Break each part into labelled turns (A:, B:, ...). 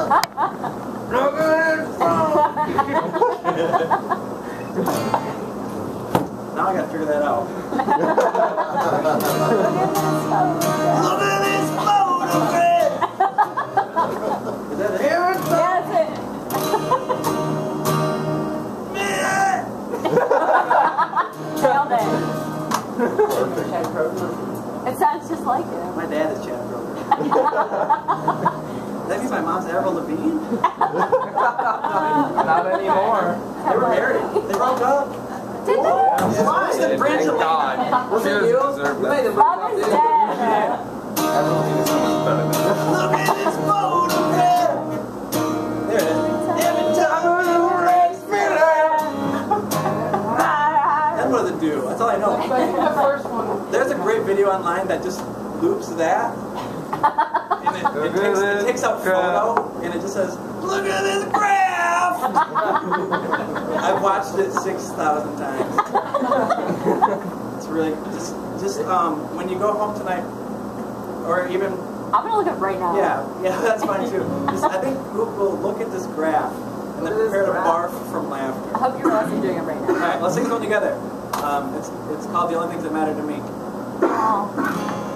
A: Look at his now I gotta figure that out. Look at this photograph. Is that it?
B: Yeah, that's it.
A: Man.
B: Nailed it. It sounds just like it.
A: My dad is Chad Kroeger. Does that mean my mom's Avril Lavigne?
C: Not anymore.
A: They were married. They broke up.
B: Did they?
A: Why?
C: Thank God.
A: Was it
C: She
A: you? You made
C: that.
A: the
B: Mom is dead.
C: Everyone needs someone better than that.
A: Look at this photograph. There it is. Every time it rains me That's what it do. That's all I know.
D: The first one.
A: There's a great video online that just loops that. And it, it, takes, it takes up photo and it just says, Look at this graph! I've watched it 6,000 times. It's really, just, just um, when you go home tonight, or even,
B: I'm gonna look it up right now.
A: yeah, yeah, that's fine too. Just, I think Google, will look at this graph and then prepare to barf from laughter.
B: I hope you're also doing it right now.
A: Alright, let's sing this one together. Um, it's, it's called The Only Things That Matter to Me.
B: Oh.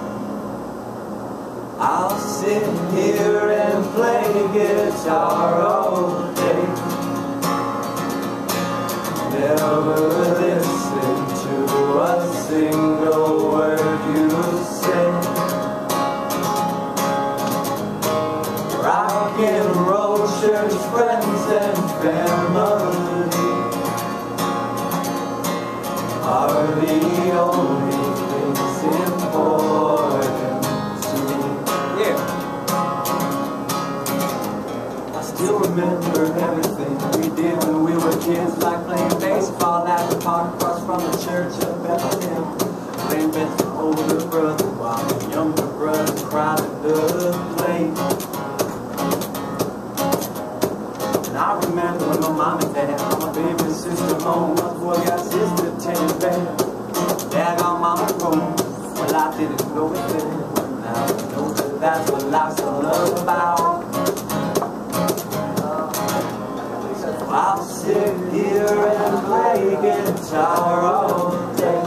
A: I'll sit here and play guitar all day. Never listen to a single word you say. Rock and roll, church friends and family are remember everything we did when we were kids, like playing baseball at the park across from the church of Bethlehem. Playing with the older brother while the younger brother crowded the plate. And I remember when my mom and dad, my baby sister home, my boy got sister teddy bear. Dad got mama home, well I didn't know it then. Now I know that that's what life's all about. Sit here and play guitar all day.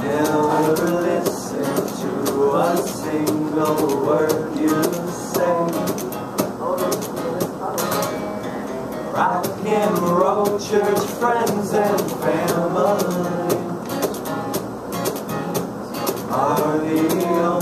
A: Never listen to a single word you say. Rock and roll, church friends and family are the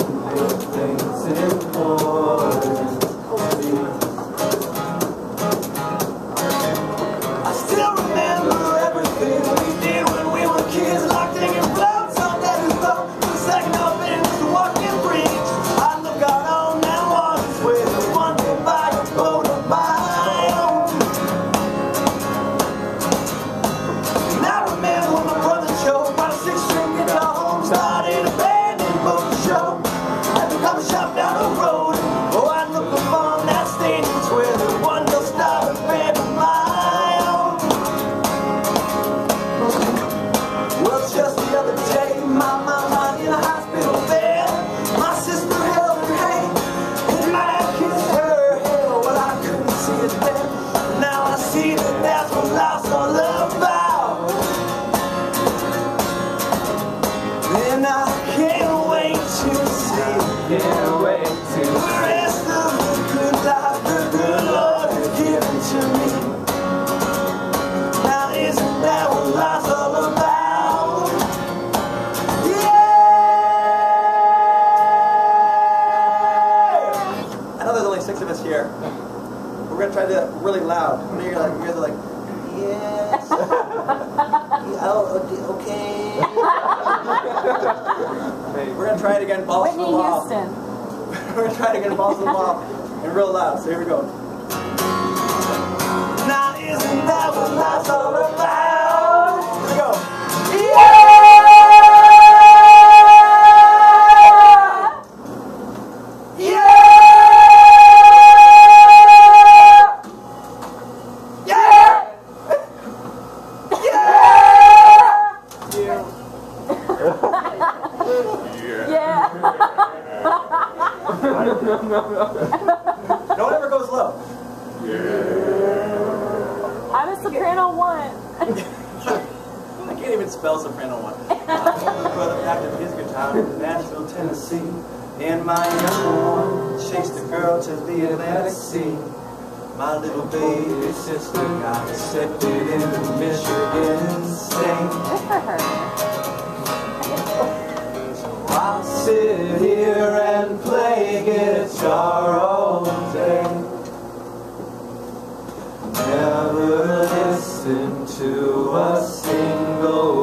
A: Can't wait the rest of the Lord has given to me. Now isn't that what life's all about? Yeah! I know there's only six of us here. We're gonna try to really loud. I know you're like, you guys are like, yes. oh, okay. We're gonna try it again, balls to the wall.
B: Houston.
A: We're gonna try it again, balls to the wall and real loud. So here we go. Now isn't that what life's all about? No one ever goes low. Yeah.
B: I'm a soprano one.
A: I can't even spell soprano one. Uh, my brother packed up his guitar in Nashville, Tennessee. And my younger one chased a girl to the Atlantic Sea. My little baby sister got accepted into Michigan State.
B: Good for her.
A: So I'll sit here guitar all day. Never listen to a single